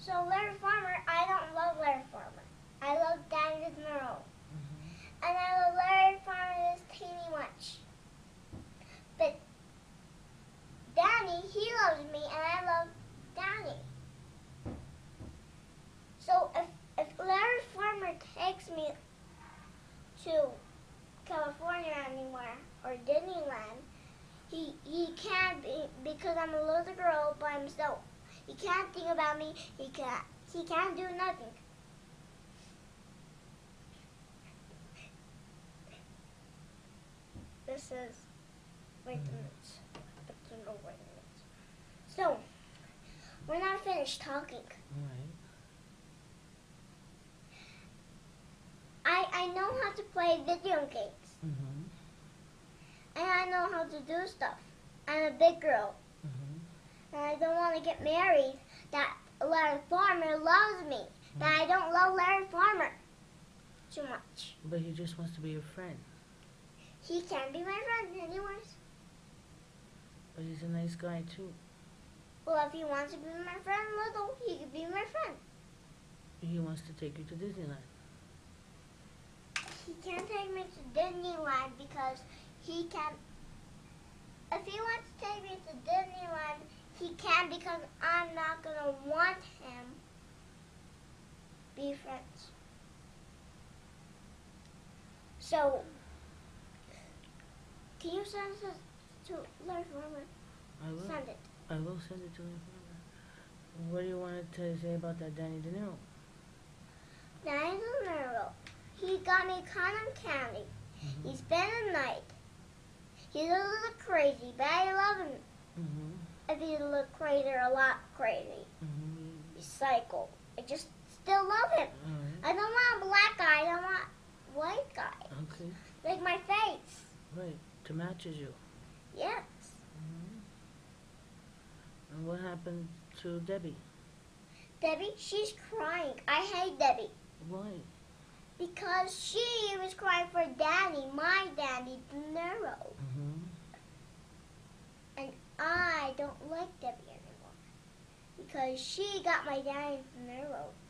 So Larry Farmer, I don't love Larry Farmer. I love Danny the Nero. Mhm. And I love Larry Farmer this teeny much. But Danny, he loves me and I love Danny. So if, if Larry Farmer takes me to California anywhere or Disneyland, he he can't be because I'm a little girl by himself. He can't think about me. He can't he can't do nothing. This is wait a minute. I don't know wait a minute. So we're not finished talking. All right. I I know how to play video games Mhm. and I know how to do stuff. I'm a big girl. I don't want to get married. That Larry Farmer loves me. That I don't love Larry Farmer too much. But he just wants to be your friend. He can be my friend anyways. But he's a nice guy too. Well, if he wants to be my friend little, he could be my friend. He wants to take you to Disneyland. He can't take me to Disneyland because he can't. If he wants to take me to Disneyland, he can because I'm not gonna want him be friends. So, can you send this to Larry Farmer? I will. Send it. I will send it to him. What do you want to say about that Danny De Niro? Danny the Nero. He got me cotton candy. Mhm. He spent the night. He's a little crazy, but I love him. Mhm. If a little crazy or a lot crazy. Mhm. Psycho. I just still love him. All right. I don't want a black guy. I don't want white guy. Okay. Like my face. Right. To matches you. Yes. Mhm. And what happened to Debbie? Debbie, she's crying. I hate Debbie. Why? Because she was crying for Danny, my Danny, De Niro. Mhm. Don't like Debbie anymore. Because she got my. She wants him. Mhm.